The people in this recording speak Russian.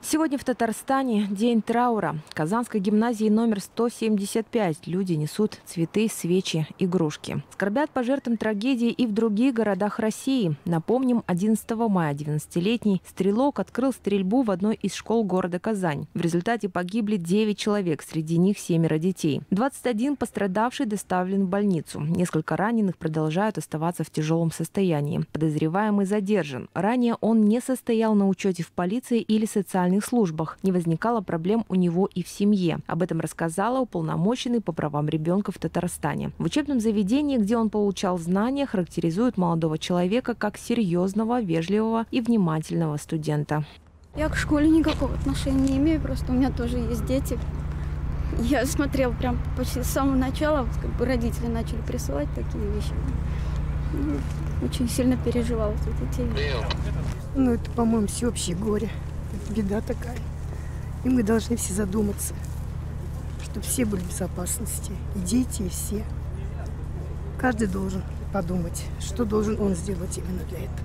Сегодня в Татарстане день траура. Казанской гимназии номер 175 люди несут цветы, свечи, игрушки. Скорбят по жертвам трагедии и в других городах России. Напомним, 11 мая 12-летний стрелок открыл стрельбу в одной из школ города Казань. В результате погибли 9 человек, среди них семеро детей. 21 пострадавший доставлен в больницу. Несколько раненых продолжают оставаться в тяжелом состоянии. Подозреваемый задержан. Ранее он не состоял на учете в полиции или социальной социальных службах. Не возникало проблем у него и в семье. Об этом рассказала уполномоченный по правам ребенка в Татарстане. В учебном заведении, где он получал знания, характеризуют молодого человека как серьезного, вежливого и внимательного студента. Я к школе никакого отношения не имею, просто у меня тоже есть дети. Я смотрел прям почти с самого начала, как бы родители начали присылать такие вещи. Ну, очень сильно переживала за детей. Ну, это, по-моему, всеобщее горе беда такая. И мы должны все задуматься, чтобы все были в безопасности. И дети, и все. Каждый должен подумать, что должен он сделать именно для этого.